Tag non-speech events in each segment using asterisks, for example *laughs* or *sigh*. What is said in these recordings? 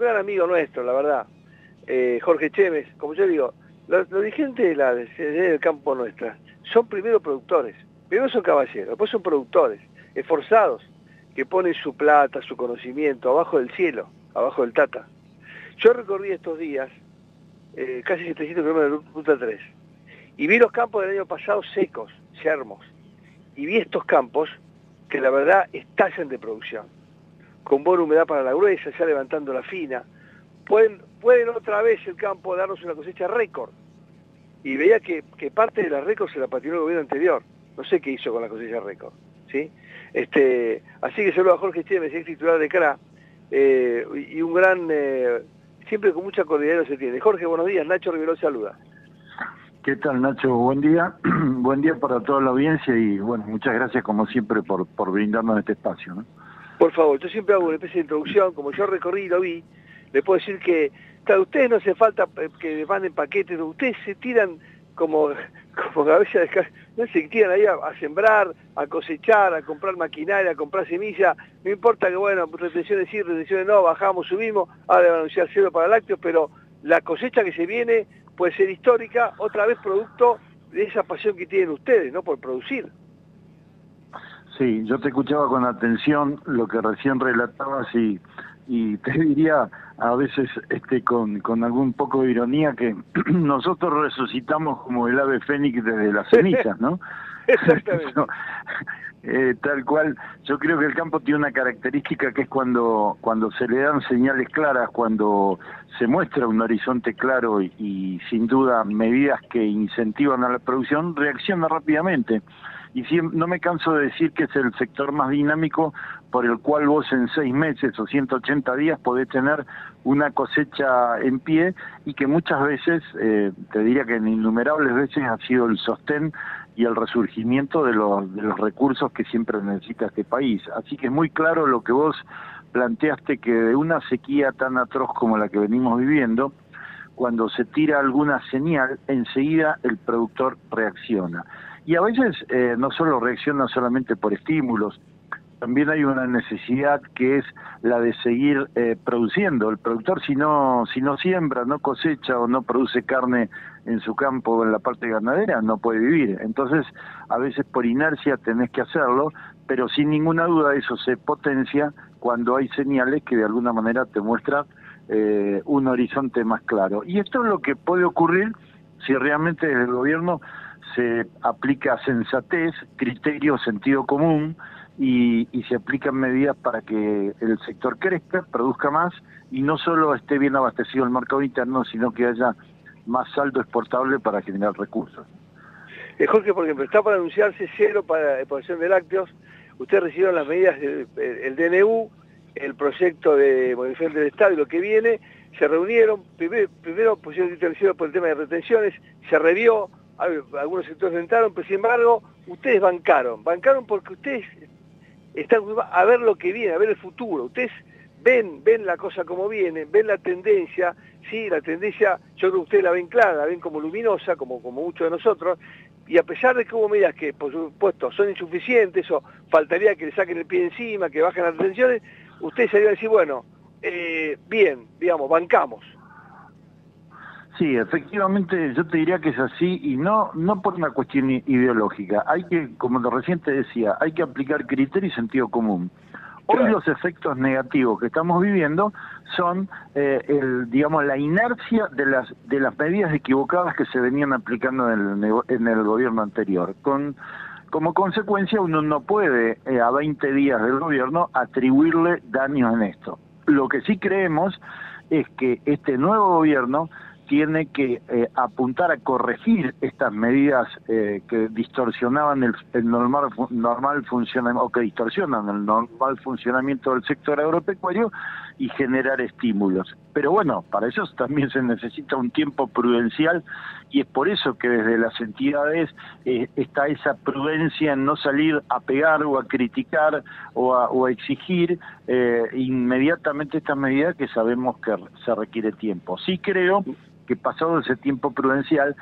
gran amigo nuestro, la verdad, eh, Jorge Chemes, como yo digo, los, dirigentes de la del campo nuestra son primero productores, primero son caballeros, después son productores, esforzados, que ponen su plata, su conocimiento abajo del cielo, abajo del Tata. Yo recorrí estos días eh, casi 700 kilómetros de Ruta 3 y vi los campos del año pasado secos, yermos, y vi estos campos que la verdad estallan de producción, con buena humedad para la gruesa, ya levantando la fina. Pueden, pueden otra vez el campo darnos una cosecha récord. Y veía que, parte de la récord se la patinó el gobierno anterior. No sé qué hizo con la cosecha récord. ¿sí? Este, así que saludo a Jorge Chévez, ex titular de CRA, eh, y un gran, eh, siempre con mucha cordialidad se tiene. Jorge, buenos días. Nacho Riverol saluda. ¿Qué tal Nacho? Buen día. *clears throat* Buen día para toda la audiencia y bueno, muchas gracias como siempre por, por brindarnos este espacio. ¿no? Por favor, yo siempre hago una especie de introducción, como yo recorrí y lo vi, le puedo decir que, claro, ustedes no hace falta eh, que manden paquetes, ustedes se tiran como, *laughs* como a veces no se tiran ahí a, sembrar, a cosechar, a comprar maquinaria, a comprar semilla, no importa que bueno, retenciones sí, retenciones no, bajamos, subimos, ahora van a anunciar cero para lácteos, pero la cosecha que se viene puede ser histórica, otra vez producto de esa pasión que tienen ustedes, ¿no? Por producir. Sí, yo te escuchaba con atención lo que recién relatabas y, y te *laughs* diría a veces este con, con algún poco de ironía que *clears throat* nosotros resucitamos como el ave fénix desde las cenizas, ¿no? *laughs* *laughs* Exactamente. Eh, tal cual, yo creo que el campo tiene una característica que es cuando, cuando se le dan señales claras, cuando se muestra un horizonte claro y, sin duda medidas que incentivan a la producción, reacciona rápidamente. Y no me canso de decir que es el sector más dinámico por el cual vos en seis meses o 180 días podés tener una cosecha en pie y que muchas veces, eh, te diría que en innumerables veces ha sido el sostén y el resurgimiento de los, de los recursos que siempre necesita este país. Así que es muy claro lo que vos planteaste que de una sequía tan atroz como la que venimos viviendo, cuando se tira alguna señal, enseguida el productor reacciona. Y a veces eh, no solo reacciona solamente por estímulos, también hay una necesidad que es la de seguir eh, produciendo. El productor si no, si no siembra, no cosecha o no produce carne en su campo o en la parte ganadera, no puede vivir. Entonces, a veces por inercia tenés que hacerlo, pero sin ninguna duda eso se potencia cuando hay señales que de alguna manera te muestran eh, un horizonte más claro. Y esto es lo que puede ocurrir si realmente desde el gobierno se aplica sensatez, criterio, sentido común, y, se aplican medidas para que el sector crezca, produzca más y no solo esté bien abastecido el mercado interno, sino que haya más saldo exportable para generar recursos. Eh, Jorge, por ejemplo, está para anunciarse cero para exportación de lácteos. Ustedes recibieron las medidas del el DNU, el proyecto de modificación del Estado y lo que viene. Se reunieron, primero, primero pusieron el por el tema de retenciones, se revió, algunos sectores entraron, pero sin embargo, ustedes bancaron. Bancaron porque ustedes están a ver lo que viene, a ver el futuro. Ustedes ven, ven la cosa como viene, ven la tendencia, sí, la tendencia, yo creo que ustedes la ven clara, la ven como luminosa, como, como muchos de nosotros, y a pesar de que hubo medidas que, por supuesto, son insuficientes o faltaría que le saquen el pie encima, que bajen las retenciones, ustedes salieron a decir, bueno, eh, bien, digamos, bancamos. Sí, efectivamente yo te diría que es así y no no por una cuestión ideológica. Hay que, como lo reciente decía, hay que aplicar criterio y sentido común. Hoy los efectos negativos que estamos viviendo son, eh, el, digamos, la inercia de las de las medidas equivocadas que se venían aplicando en el, en el gobierno anterior. Con como consecuencia, uno no puede eh, a 20 días del gobierno atribuirle daños en esto. Lo que sí creemos es que este nuevo gobierno tiene que eh, apuntar a corregir estas medidas eh, que distorsionaban el, normal, normal funcionamiento, o que distorsionan el normal funcionamiento del sector agropecuario y generar estímulos. Pero bueno, para eso también se necesita un tiempo prudencial y es por eso que desde las entidades eh, está esa prudencia en no salir a pegar o a criticar o a, o a exigir inmediatamente estas medidas que sabemos que se requiere tiempo. Sí creo que pasado ese tiempo prudencial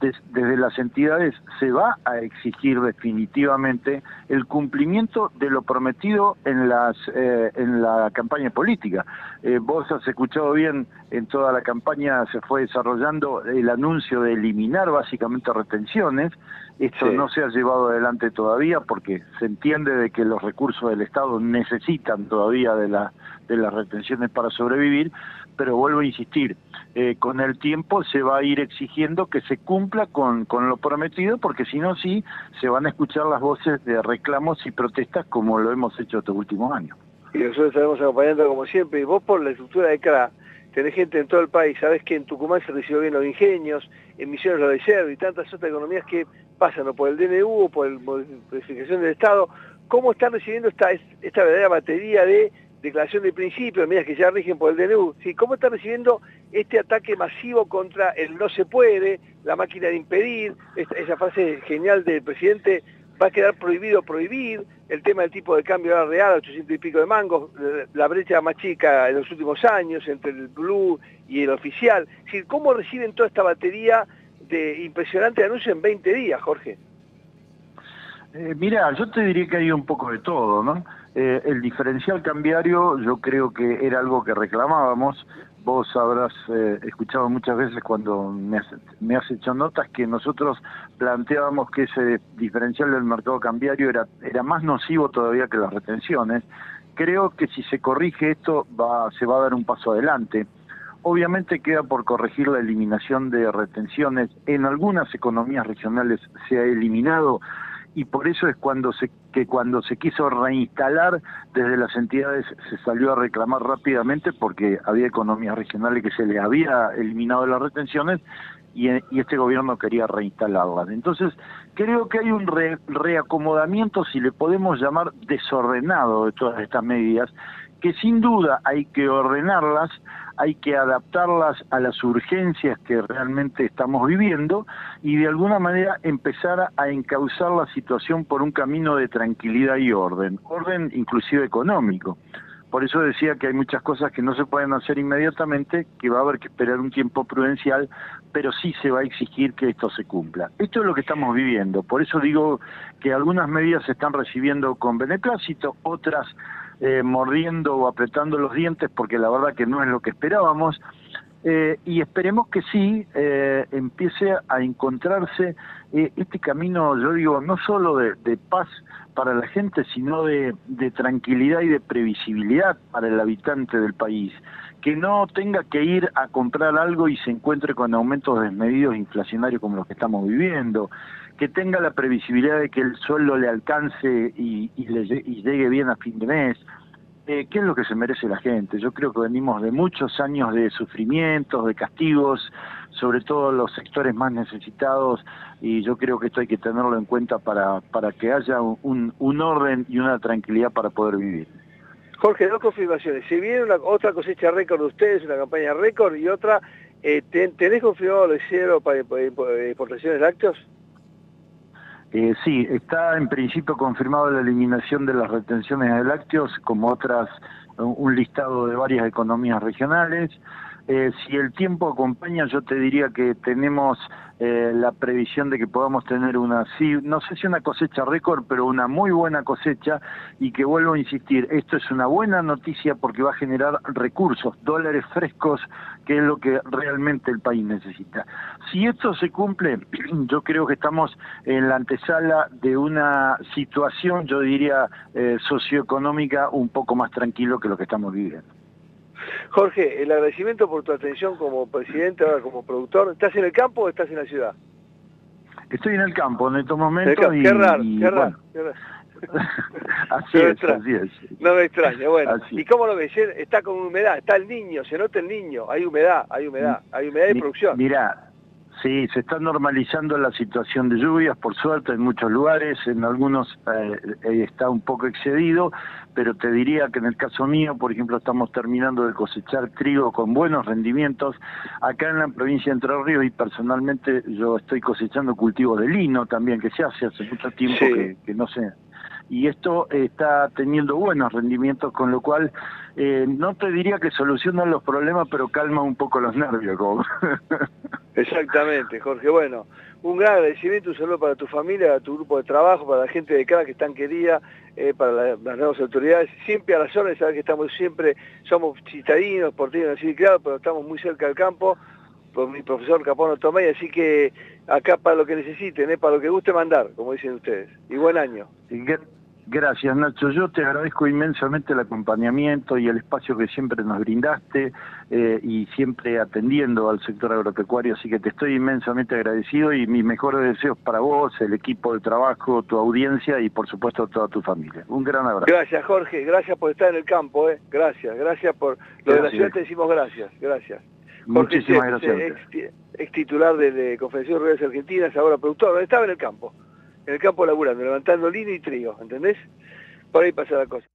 desde las entidades se va a exigir definitivamente el cumplimiento de lo prometido en las eh, en la campaña política. Eh, vos has escuchado bien, en toda la campaña se fue desarrollando el anuncio de eliminar básicamente retenciones. Esto no se ha llevado adelante todavía porque se entiende de que los recursos del Estado necesitan todavía de, la, de las retenciones para sobrevivir, pero vuelvo a insistir, eh, con el tiempo se va a ir exigiendo que se cumpla con, con lo prometido, porque si no, sí, se van a escuchar las voces de reclamos y protestas como lo hemos hecho estos últimos años. Y nosotros estaremos acompañando como siempre, y vos por la estructura de CRA, tenés gente en todo el país, sabés que en Tucumán se recibió bien los ingenios, en Misiones lo de Cerro y tantas otras economías que pasan o por el DNU o por la modificación del Estado, ¿cómo están recibiendo esta, esta verdadera batería de declaración de principio, medidas que ya rigen por el DNU, ¿sí? ¿cómo está recibiendo este ataque masivo contra el no se puede, la máquina de impedir, esa frase genial del presidente, va a quedar prohibido prohibir, el tema del tipo de cambio real, 800 y pico de mangos, la brecha más chica en los últimos años entre el blue y el oficial. ¿cómo reciben toda esta batería de impresionante anuncio en 20 días, Jorge? Eh, mira, yo te diría que hay un poco de todo, ¿no? Eh, el diferencial cambiario yo creo que era algo que reclamábamos. Vos habrás eh, escuchado muchas veces cuando me has, hecho notas que nosotros planteábamos que ese diferencial del mercado cambiario era, era más nocivo todavía que las retenciones. Creo que si se corrige esto va, se va a dar un paso adelante. Obviamente queda por corregir la eliminación de retenciones. En algunas economías regionales se ha eliminado y por eso es cuando se que cuando se quiso reinstalar desde las entidades se salió a reclamar rápidamente porque había economías regionales que se le había eliminado las retenciones y, este gobierno quería reinstalarlas. Entonces, creo que hay un reacomodamiento, si le podemos llamar desordenado de todas estas medidas, que sin duda hay que ordenarlas, hay que adaptarlas a las urgencias que realmente estamos viviendo y de alguna manera empezar a encauzar la situación por un camino de tranquilidad y orden, orden inclusive económico. Por eso decía que hay muchas cosas que no se pueden hacer inmediatamente, que va a haber que esperar un tiempo prudencial, pero sí se va a exigir que esto se cumpla. Esto es lo que estamos viviendo. Por eso digo que algunas medidas se están recibiendo con beneplácito, otras eh, mordiendo o apretando los dientes porque la verdad que no es lo que esperábamos. Eh, y esperemos que sí eh, empiece a encontrarse este camino, yo digo, no solo de, paz para la gente, sino de, tranquilidad y de previsibilidad para el habitante del país, que no tenga que ir a comprar algo y se encuentre con aumentos desmedidos inflacionarios como los que estamos viviendo, que tenga la previsibilidad de que el sueldo le alcance y, le, llegue bien a fin de mes. Eh, ¿Qué es lo que se merece la gente? Yo creo que venimos de muchos años de sufrimientos, de castigos, sobre todo los sectores más necesitados, y yo creo que esto hay que tenerlo en cuenta para, para que haya un, orden y una tranquilidad para poder vivir. Jorge, dos confirmaciones. Si viene una, otra cosecha récord de ustedes, una campaña récord, y otra, eh, ¿tenés confirmado lo hicieron para importaciones lácteos? Eh, sí, está en principio confirmado la eliminación de las retenciones de lácteos, como otras, un listado de varias economías regionales. Eh, si el tiempo acompaña, yo te diría que tenemos eh, la previsión de que podamos tener una, sí, no sé si una cosecha récord, pero una muy buena cosecha y que vuelvo a insistir, esto es una buena noticia porque va a generar recursos, dólares frescos, que es lo que realmente el país necesita. Si esto se cumple, *clears throat* yo creo que estamos en la antesala de una situación, yo diría, eh, socioeconómica un poco más tranquilo que lo que estamos viviendo. Jorge, el agradecimiento por tu atención como presidente, ahora como productor. ¿Estás en el campo o estás en la ciudad? Estoy en el campo en estos momentos. Y, qué raro, qué raro. *laughs* así, es, así es. No me extraña, bueno. ¿Y cómo lo ves? Está con humedad, está el niño, se nota el niño, hay humedad, hay humedad, hay humedad de producción. Mira, Sí, se está normalizando la situación de lluvias, por suerte, en muchos lugares, en algunos eh, eh, está un poco excedido, pero te diría que en el caso mío, por ejemplo, estamos terminando de cosechar trigo con buenos rendimientos. Acá en la provincia de Entre Ríos y personalmente yo estoy cosechando cultivos de lino también, que se hace hace mucho tiempo que, que no sé y esto está teniendo buenos rendimientos, con lo cual eh, no te diría que soluciona los problemas, pero calma un poco los nervios. Como. *laughs* Exactamente, Jorge. Bueno, un gran agradecimiento, un saludo para tu familia, a tu grupo de trabajo, para la gente de acá que están querida, eh, para las nuevas autoridades, siempre a las órdenes, sabes que estamos siempre, somos citadinos, porteños, así claro, pero estamos muy cerca del campo, por mi profesor Capono Tomé, así que acá para lo que necesiten, eh, para lo que guste mandar, como dicen ustedes. Y buen año. Gracias Nacho, yo te agradezco inmensamente el acompañamiento y el espacio que siempre nos brindaste eh, y siempre atendiendo al sector agropecuario, así que te estoy inmensamente agradecido y mis mejores deseos para vos, el equipo de trabajo, tu audiencia y por supuesto toda tu familia. Un gran abrazo. Gracias Jorge, gracias por estar en el campo, eh. gracias, gracias por lo de la ciudad te decimos gracias, gracias. Muchísimas gracias. Ex, titular de, de Confederación de Ruedas Argentinas, ahora productor, estaba en el campo en el campo laburando, levantando línea y trigo, ¿entendés? Por ahí pasa la cosa.